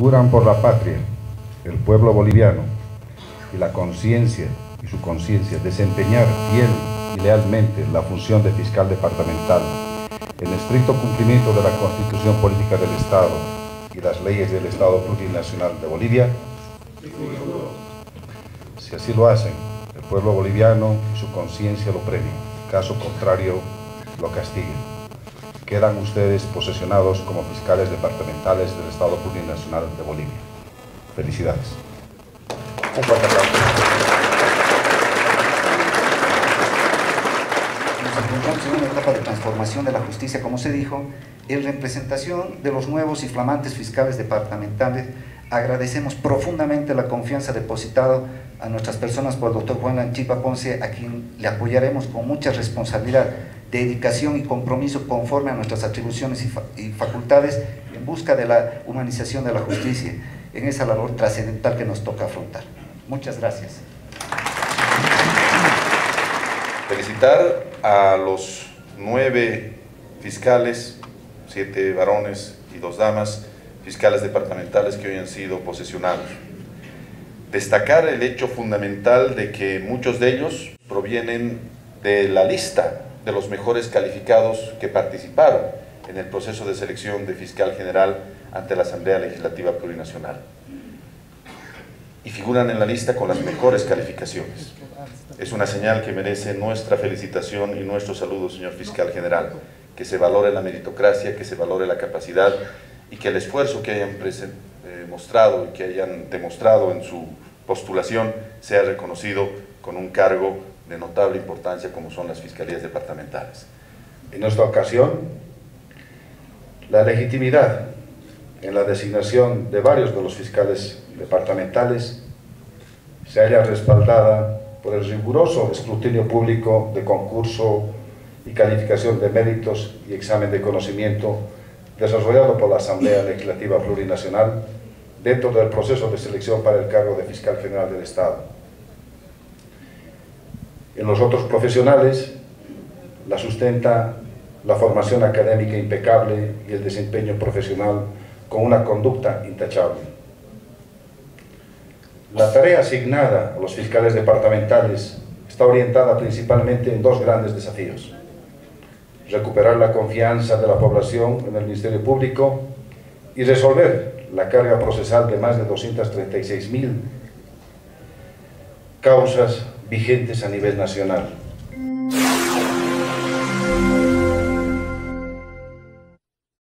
juran por la patria, el pueblo boliviano y la conciencia y su conciencia desempeñar fiel y lealmente la función de fiscal departamental en estricto cumplimiento de la Constitución Política del Estado y las leyes del Estado Plurinacional de Bolivia? Si así lo hacen, el pueblo boliviano y su conciencia lo premien. Caso contrario, lo castiguen. Quedan ustedes posesionados como fiscales departamentales del Estado Plurinacional de Bolivia. Felicidades. Un fuerte aplauso. Nos encontramos en una etapa de transformación de la justicia, como se dijo, en representación de los nuevos y flamantes fiscales departamentales, agradecemos profundamente la confianza depositada a nuestras personas por el doctor Juan Lanchipa Ponce, a quien le apoyaremos con mucha responsabilidad, dedicación y compromiso conforme a nuestras atribuciones y, fa y facultades en busca de la humanización de la justicia, en esa labor trascendental que nos toca afrontar. Muchas gracias. Felicitar a los nueve fiscales, siete varones y dos damas, fiscales departamentales que hoy han sido posesionados. Destacar el hecho fundamental de que muchos de ellos provienen de la lista de los mejores calificados que participaron en el proceso de selección de fiscal general ante la Asamblea Legislativa Plurinacional y figuran en la lista con las mejores calificaciones. Es una señal que merece nuestra felicitación y nuestro saludo, señor fiscal general, que se valore la meritocracia, que se valore la capacidad y que el esfuerzo que hayan eh, mostrado y que hayan demostrado en su postulación sea reconocido con un cargo de notable importancia como son las fiscalías departamentales. En esta ocasión, la legitimidad en la designación de varios de los fiscales departamentales se halla respaldada por el riguroso escrutinio público de concurso y calificación de méritos y examen de conocimiento desarrollado por la Asamblea Legislativa Plurinacional dentro del proceso de selección para el cargo de Fiscal General del Estado. En los otros profesionales la sustenta la formación académica impecable y el desempeño profesional con una conducta intachable. La tarea asignada a los fiscales departamentales está orientada principalmente en dos grandes desafíos. Recuperar la confianza de la población en el Ministerio Público y resolver la carga procesal de más de 236.000 causas vigentes a nivel nacional.